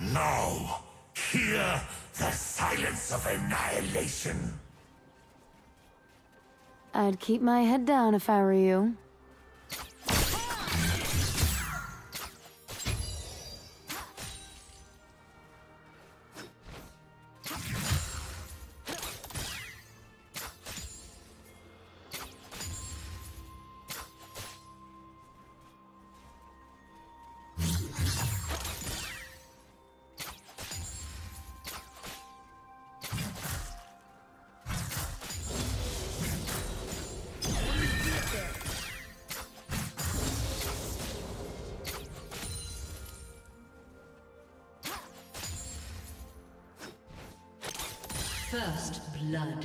No! Hear the silence of annihilation! I'd keep my head down if I were you. First blood.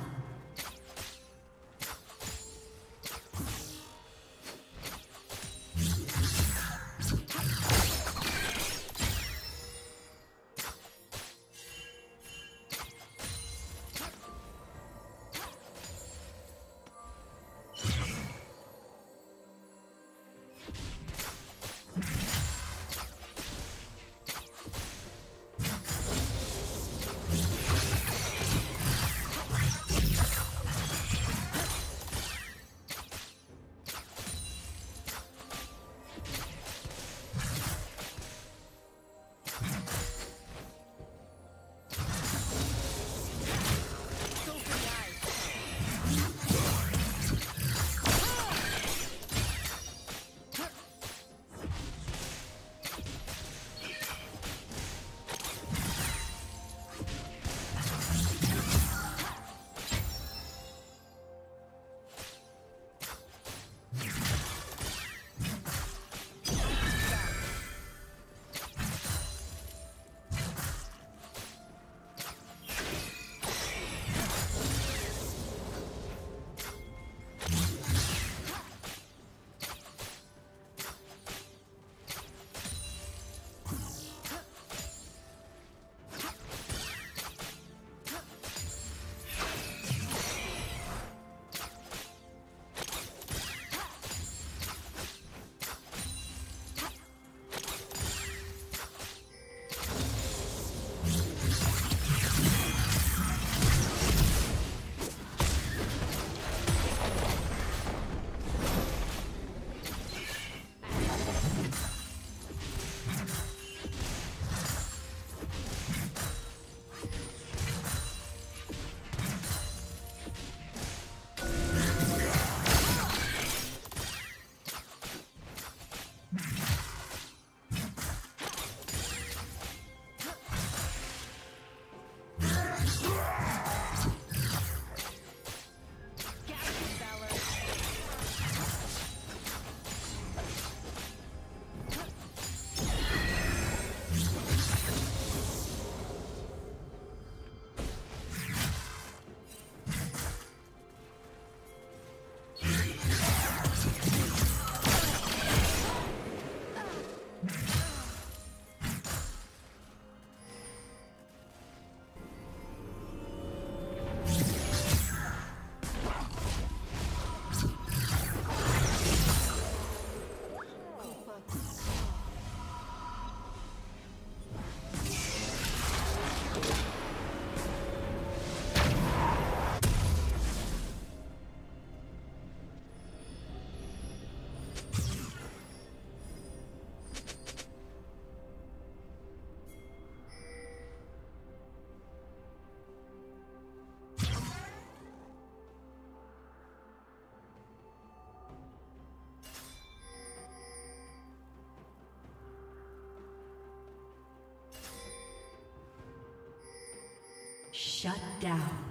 Shut down.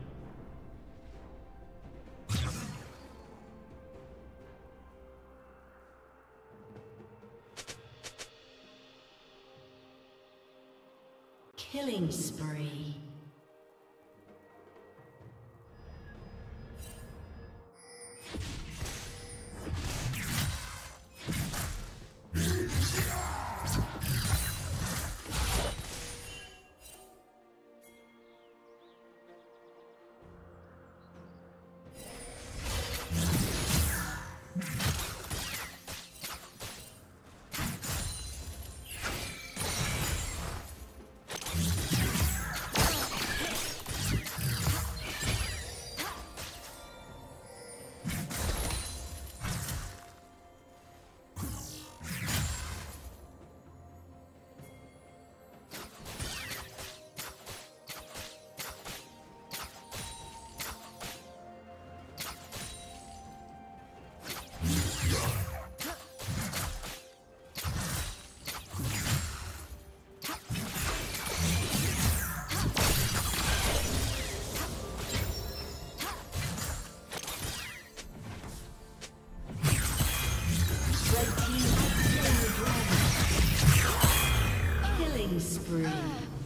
Killing spree.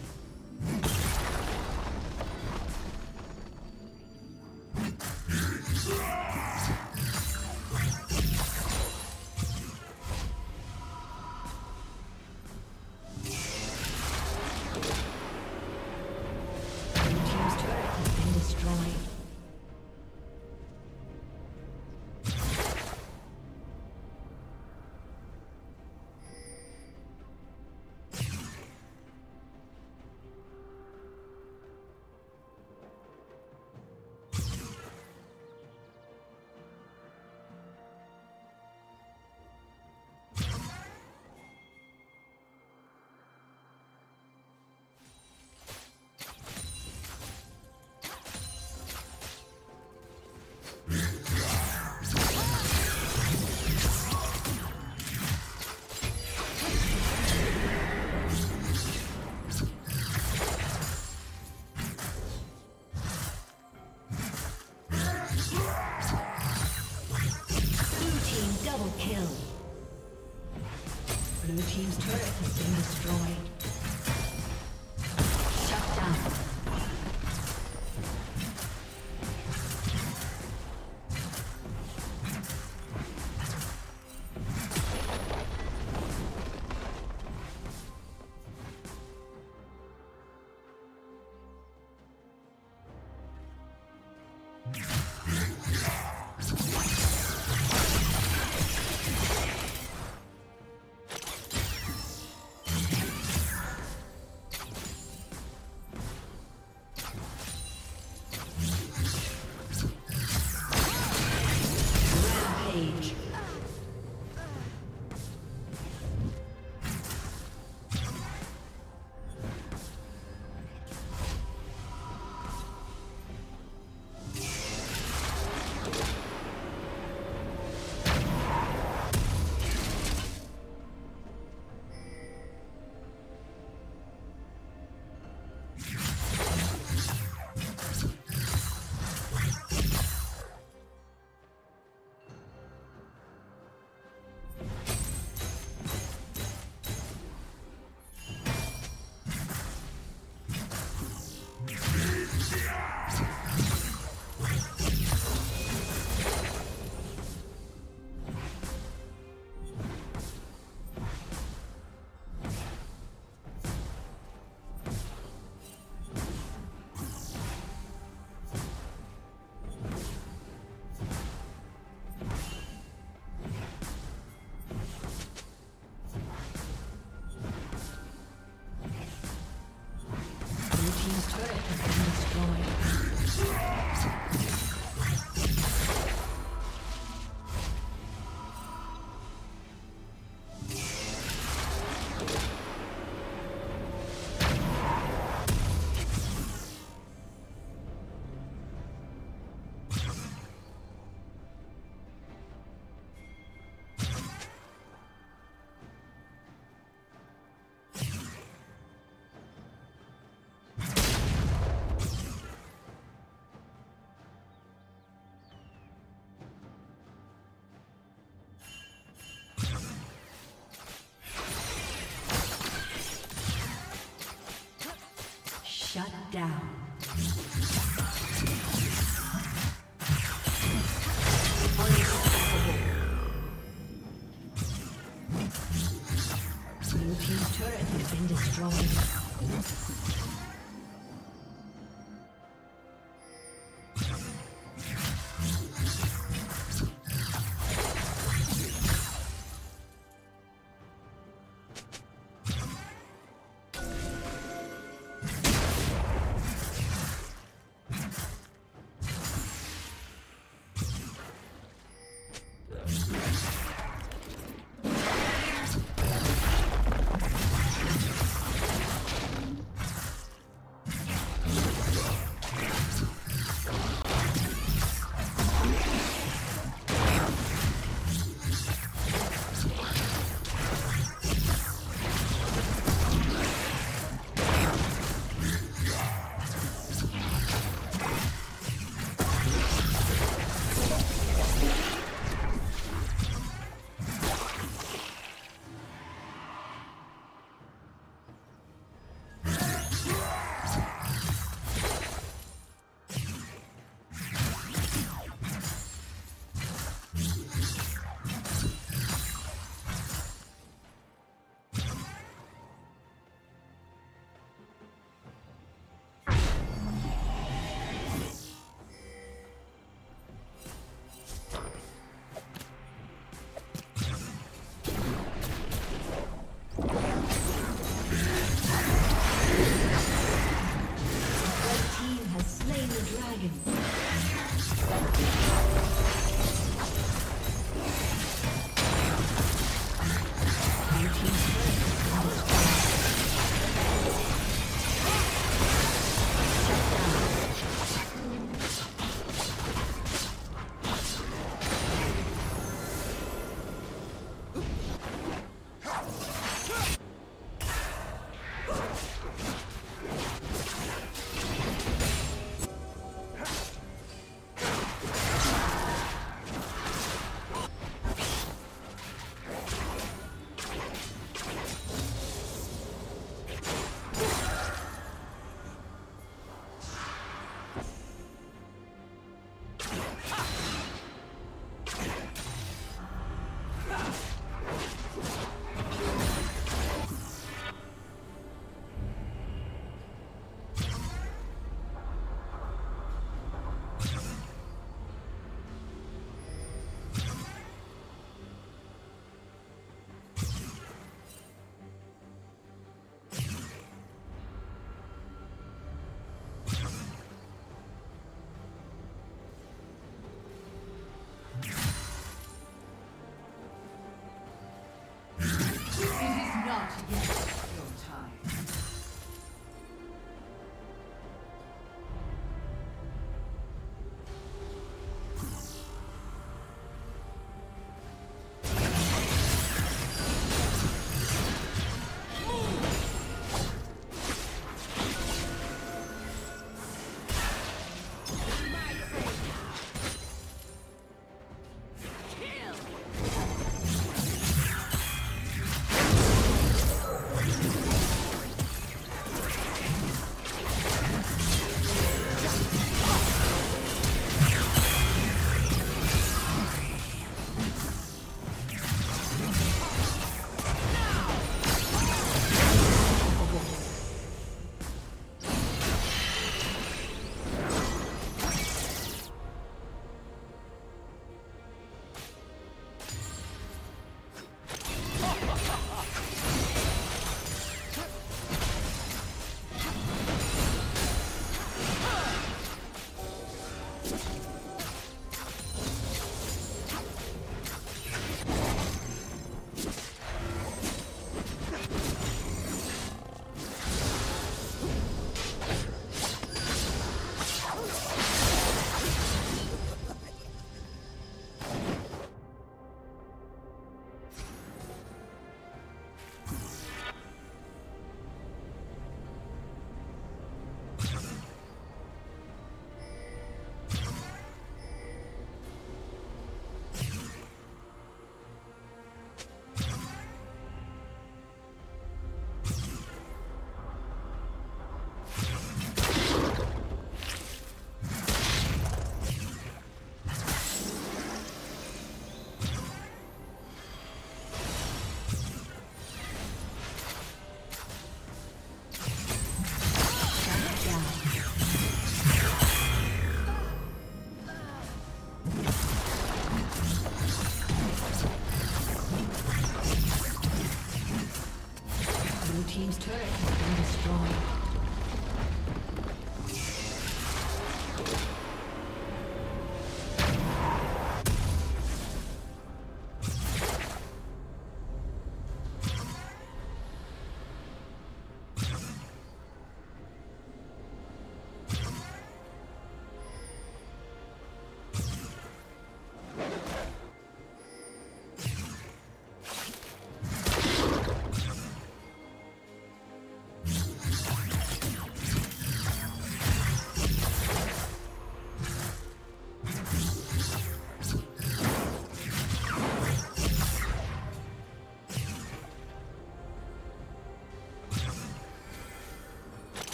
Destroyed.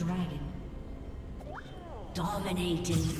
Dragon. Dominating.